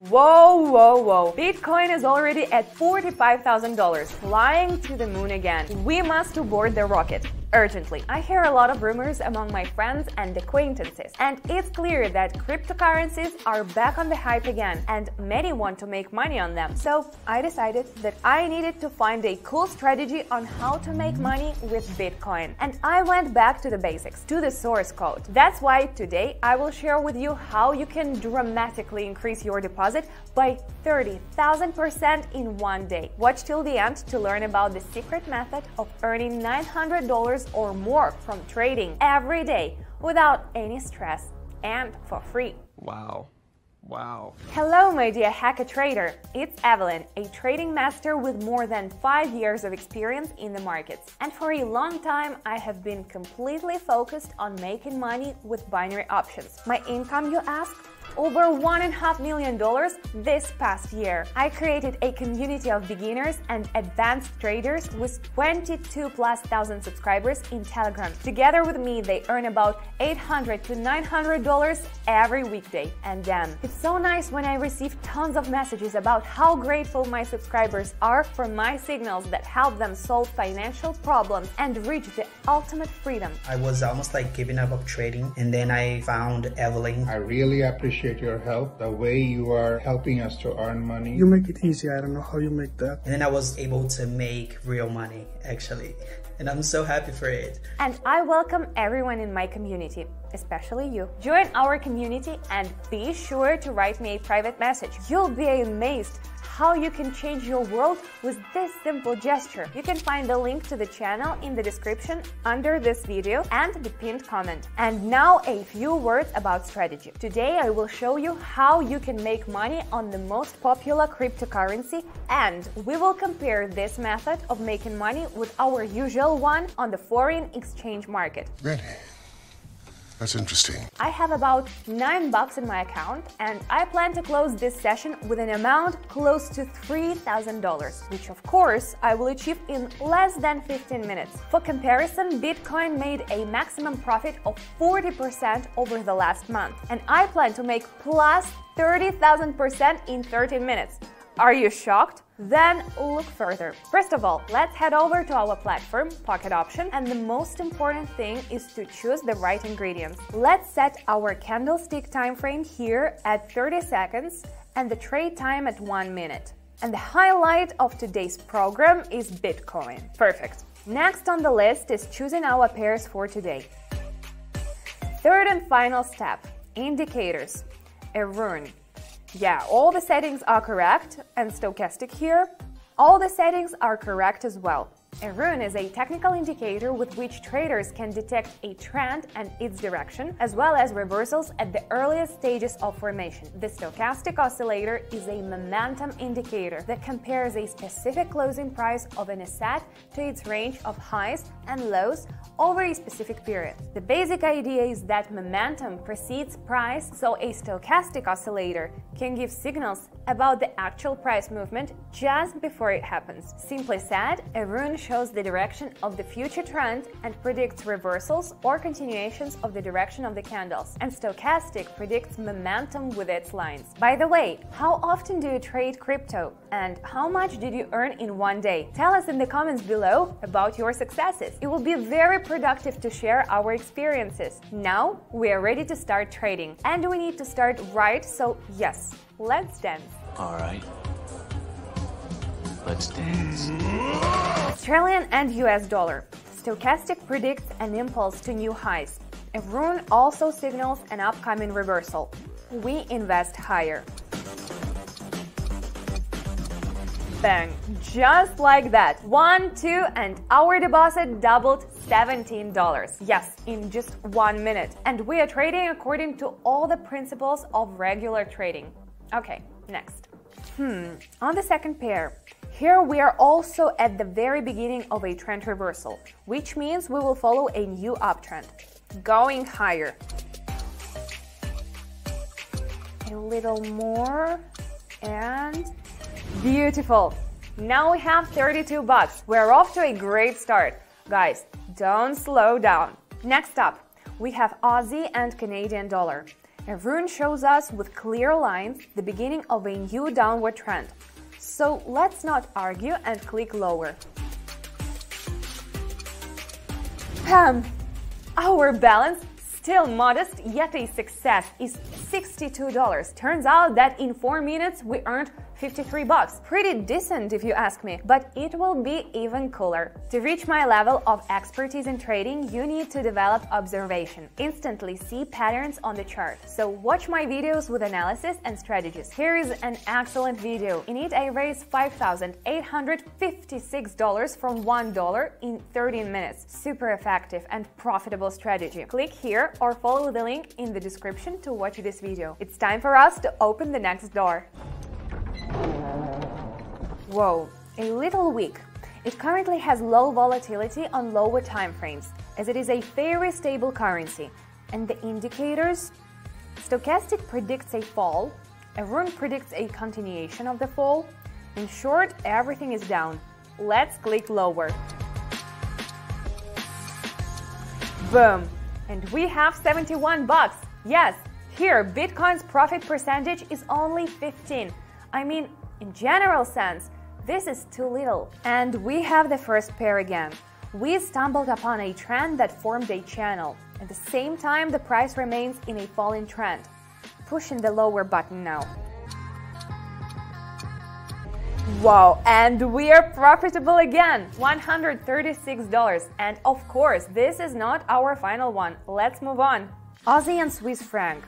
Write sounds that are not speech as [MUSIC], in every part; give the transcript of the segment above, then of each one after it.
Whoa, whoa, whoa. Bitcoin is already at $45,000, flying to the moon again. We must board the rocket urgently. I hear a lot of rumors among my friends and acquaintances, and it's clear that cryptocurrencies are back on the hype again, and many want to make money on them. So I decided that I needed to find a cool strategy on how to make money with Bitcoin. And I went back to the basics, to the source code. That's why today I will share with you how you can dramatically increase your deposit by 30,000% in one day. Watch till the end to learn about the secret method of earning $900 or more from trading every day without any stress and for free. Wow. Wow. Hello, my dear hacker trader. It's Evelyn, a trading master with more than five years of experience in the markets. And for a long time, I have been completely focused on making money with binary options. My income, you ask? Over $1.5 million this past year. I created a community of beginners and advanced traders with 22 plus thousand subscribers in Telegram. Together with me, they earn about 800 to $900 every weekday. And damn, it's so nice when I receive tons of messages about how grateful my subscribers are for my signals that help them solve financial problems and reach the ultimate freedom. I was almost like giving up of trading and then I found Evelyn. I really appreciate appreciate your help, the way you are helping us to earn money. You make it easy. I don't know how you make that. And then I was able to make real money, actually. And I'm so happy for it. And I welcome everyone in my community, especially you. Join our community and be sure to write me a private message. You'll be amazed how you can change your world with this simple gesture. You can find the link to the channel in the description under this video and the pinned comment. And now a few words about strategy. Today I will show you how you can make money on the most popular cryptocurrency and we will compare this method of making money with our usual one on the foreign exchange market. Really? That's interesting. I have about 9 bucks in my account and I plan to close this session with an amount close to $3,000, which of course I will achieve in less than 15 minutes. For comparison, Bitcoin made a maximum profit of 40% over the last month and I plan to make plus 30,000% in 13 minutes. Are you shocked? Then look further. First of all, let's head over to our platform, Pocket Option, and the most important thing is to choose the right ingredients. Let's set our candlestick time frame here at 30 seconds and the trade time at 1 minute. And the highlight of today's program is Bitcoin. Perfect. Next on the list is choosing our pairs for today. Third and final step, indicators. Aroon, yeah, all the settings are correct and stochastic here. All the settings are correct as well. Aroon is a technical indicator with which traders can detect a trend and its direction, as well as reversals at the earliest stages of formation. The stochastic oscillator is a momentum indicator that compares a specific closing price of an asset to its range of highs and lows over a specific period. The basic idea is that momentum precedes price, so a stochastic oscillator can give signals about the actual price movement just before it happens. Simply said, Aroon shows the direction of the future trend and predicts reversals or continuations of the direction of the candles, and stochastic predicts momentum with its lines. By the way, how often do you trade crypto and how much did you earn in one day? Tell us in the comments below about your successes. It will be very productive to share our experiences. Now we are ready to start trading and we need to start right, so yes, let's dance. All right. Let's dance. Australian and US dollar. Stochastic predicts an impulse to new highs. Aroon also signals an upcoming reversal. We invest higher. Bang! Just like that. One, two, and our deposit doubled $17. Yes, in just one minute. And we are trading according to all the principles of regular trading. Okay, next. Hmm, on the second pair, here we are also at the very beginning of a trend reversal, which means we will follow a new uptrend, going higher. A little more and beautiful. Now we have 32 bucks. We're off to a great start. Guys, don't slow down. Next up, we have Aussie and Canadian dollar. Aroon shows us with clear lines the beginning of a new downward trend. So let's not argue and click lower. Pam! Our balance, still modest yet a success, is $62. Turns out that in 4 minutes we earned 53 bucks. Pretty decent if you ask me, but it will be even cooler. To reach my level of expertise in trading, you need to develop observation. Instantly see patterns on the chart. So watch my videos with analysis and strategies. Here is an excellent video. In it I raised $5,856 from $1 in 13 minutes. Super effective and profitable strategy. Click here or follow the link in the description to watch this video. It's time for us to open the next door. Whoa, a little weak. It currently has low volatility on lower time frames, as it is a very stable currency. And the indicators? Stochastic predicts a fall, Aroon predicts a continuation of the fall. In short, everything is down. Let's click lower. Boom! And we have 71 bucks. Yes, here Bitcoin's profit percentage is only 15. I mean, in general sense, this is too little. And we have the first pair again. We stumbled upon a trend that formed a channel. At the same time, the price remains in a falling trend. Pushing the lower button now. Wow, and we are profitable again! $136. And of course, this is not our final one. Let's move on. Aussie and Swiss franc.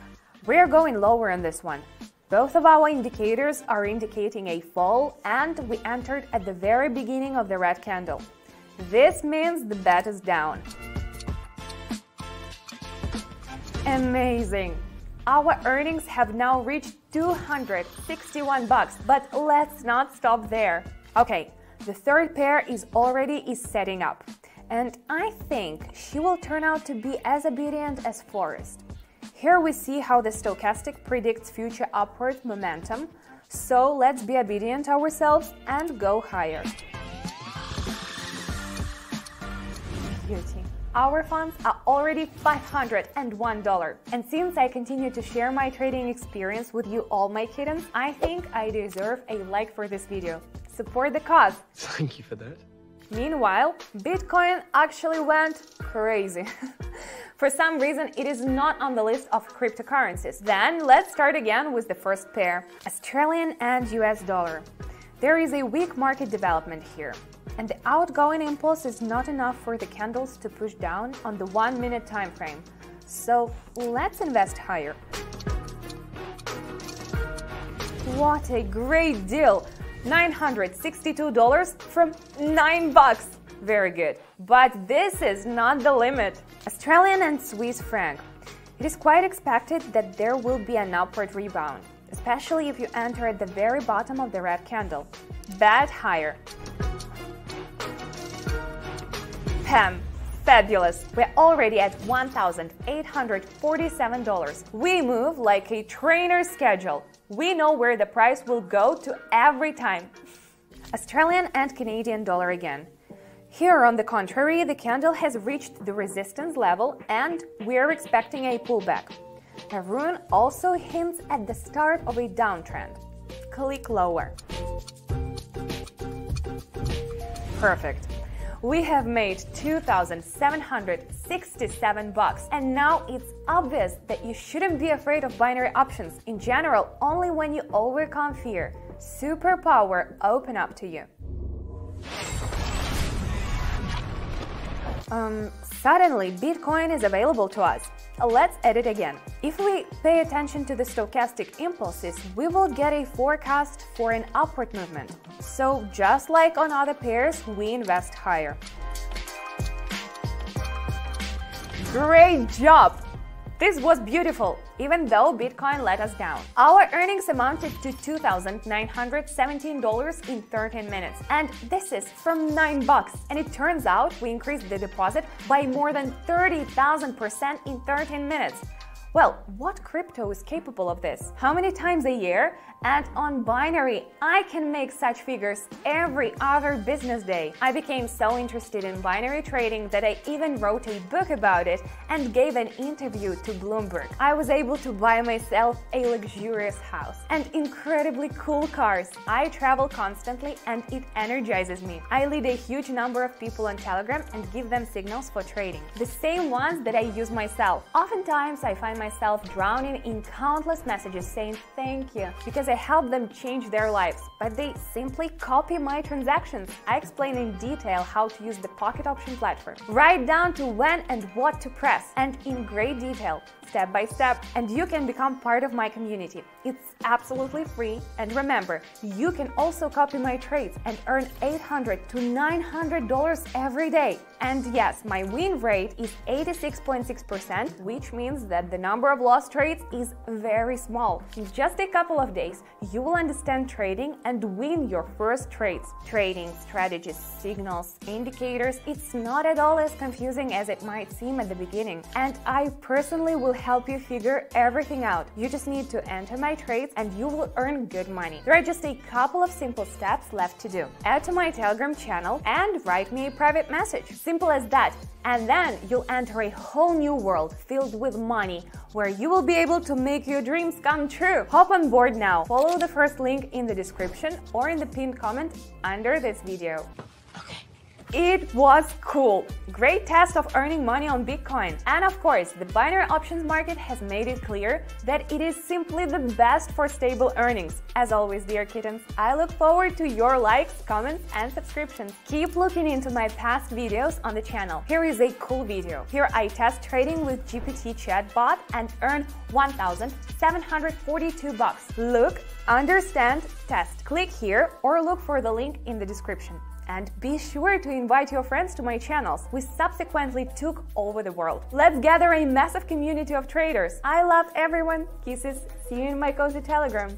We're going lower on this one. Both of our indicators are indicating a fall and we entered at the very beginning of the red candle. This means the bet is down. Amazing! Our earnings have now reached 261 bucks, but let's not stop there. Okay, the third pair is already is setting up, and I think she will turn out to be as obedient as Forest. Here we see how the stochastic predicts future upward momentum, so let's be obedient ourselves and go higher. Beauty. Our funds are already $501. And since I continue to share my trading experience with you all my kittens, I think I deserve a like for this video. Support the cause. Thank you for that. Meanwhile, Bitcoin actually went crazy. [LAUGHS] For some reason, it is not on the list of cryptocurrencies. Then let's start again with the first pair Australian and US dollar. There is a weak market development here, and the outgoing impulse is not enough for the candles to push down on the one minute time frame. So let's invest higher. What a great deal! $962 from 9 bucks. Very good. But this is not the limit. Australian and Swiss franc. It is quite expected that there will be an upward rebound, especially if you enter at the very bottom of the red candle. Bet higher. Pam, fabulous. We're already at $1,847. We move like a trainer schedule. We know where the price will go to every time. Australian and Canadian dollar again. Here, on the contrary, the candle has reached the resistance level and we're expecting a pullback. The Aroon also hints at the start of a downtrend. Click lower. Perfect. We have made 2,767 bucks, and now it's obvious that you shouldn't be afraid of binary options in general, only when you overcome fear. Superpower open up to you. Um, suddenly, Bitcoin is available to us. Let's edit again. If we pay attention to the stochastic impulses, we will get a forecast for an upward movement. So just like on other pairs, we invest higher. Great job! This was beautiful, even though Bitcoin let us down. Our earnings amounted to $2,917 in 13 minutes, and this is from 9 bucks. And it turns out we increased the deposit by more than 30,000% in 13 minutes. Well, what crypto is capable of this? How many times a year? And on binary, I can make such figures every other business day. I became so interested in binary trading that I even wrote a book about it and gave an interview to Bloomberg. I was able to buy myself a luxurious house and incredibly cool cars. I travel constantly and it energizes me. I lead a huge number of people on Telegram and give them signals for trading. The same ones that I use myself. Oftentimes, I find myself drowning in countless messages saying thank you because I help them change their lives, but they simply copy my transactions. I explain in detail how to use the Pocket Option platform, right down to when and what to press, and in great detail step by step, and you can become part of my community. It's absolutely free, and remember, you can also copy my trades and earn $800 to $900 every day. And yes, my win rate is 86.6%, which means that the number of lost trades is very small. In just a couple of days, you will understand trading and win your first trades. Trading, strategies, signals, indicators, it's not at all as confusing as it might seem at the beginning. And I personally will help you figure everything out. You just need to enter my trades and you will earn good money. There are just a couple of simple steps left to do. Add to my Telegram channel and write me a private message. Simple as that. And then you'll enter a whole new world filled with money where you will be able to make your dreams come true. Hop on board now. Follow the first link in the description or in the pinned comment under this video. It was cool. Great test of earning money on Bitcoin. And of course, the binary options market has made it clear that it is simply the best for stable earnings. As always, dear kittens, I look forward to your likes, comments, and subscriptions. Keep looking into my past videos on the channel. Here is a cool video. Here I test trading with GPT chatbot and earn 1,742 bucks. Look, understand, test. Click here or look for the link in the description. And be sure to invite your friends to my channels. We subsequently took over the world. Let's gather a massive community of traders. I love everyone. Kisses. See you in my cozy telegram.